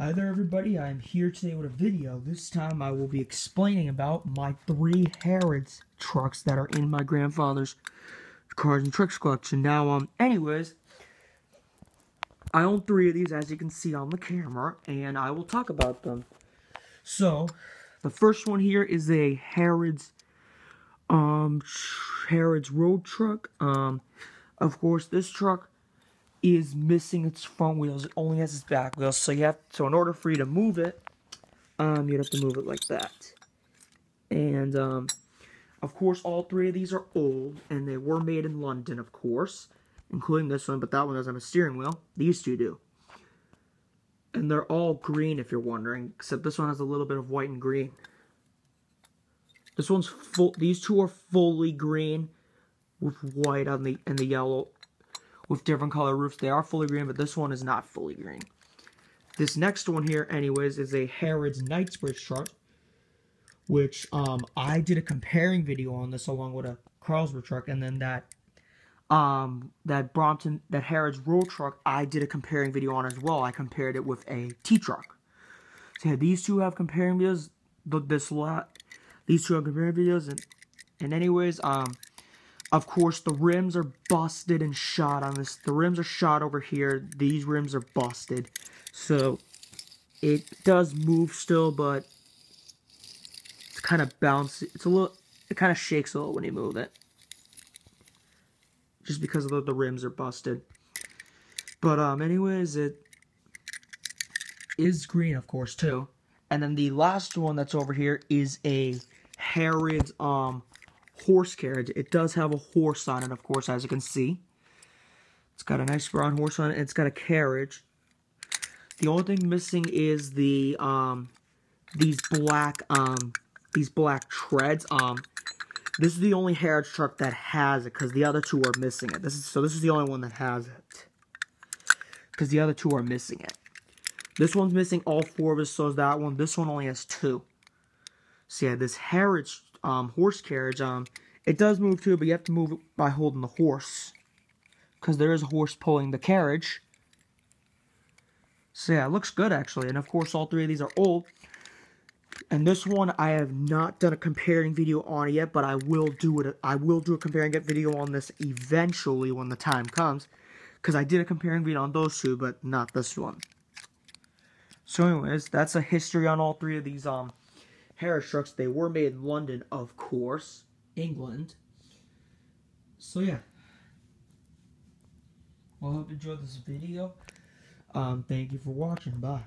Hi there everybody, I'm here today with a video. This time I will be explaining about my three Harrods trucks that are in my grandfather's cars and trucks collection. Now, um, anyways, I own three of these as you can see on the camera, and I will talk about them. So, the first one here is a Harrods, um, Harrods road truck. Um, of course, this truck is missing its front wheels. It only has its back wheels. So you have so in order for you to move it, um, you'd have to move it like that. And um, of course, all three of these are old, and they were made in London, of course, including this one. But that one doesn't have a steering wheel. These two do. And they're all green, if you're wondering, except this one has a little bit of white and green. This one's full. These two are fully green, with white on the and the yellow with different color roofs. They are fully green, but this one is not fully green. This next one here, anyways, is a Harrods Knightsbridge truck, which um, I did a comparing video on this along with a Carlsberg truck, and then that um, that Brompton, that Harrods road truck, I did a comparing video on as well. I compared it with a T truck. So yeah, these two have comparing videos. This lot, these two have comparing videos, and and anyways, um, of course, the rims are busted and shot on this. The rims are shot over here. These rims are busted. So, it does move still, but it's kind of bouncy. It's a little, it kind of shakes a little when you move it. Just because the, the rims are busted. But, um, anyways, it is green, of course, too. And then the last one that's over here is a Harrods, um, horse carriage. It does have a horse on it, of course, as you can see. It's got a nice brown horse on it. it's got a carriage. The only thing missing is the um these black um these black treads. Um this is the only Harrods truck that has it because the other two are missing it. This is so this is the only one that has it. Because the other two are missing it. This one's missing all four of it, so is that one. This one only has two. So yeah, this Harrods um, horse carriage, um, it does move too, but you have to move it by holding the horse. Because there is a horse pulling the carriage. So yeah, it looks good actually. And of course, all three of these are old. And this one, I have not done a comparing video on yet, but I will do it. I will do a comparing video on this eventually when the time comes. Because I did a comparing video on those two, but not this one. So anyways, that's a history on all three of these um Harrods trucks. They were made in London, of course, England. So yeah. Well, I hope you enjoyed this video. Um, thank you for watching. Bye.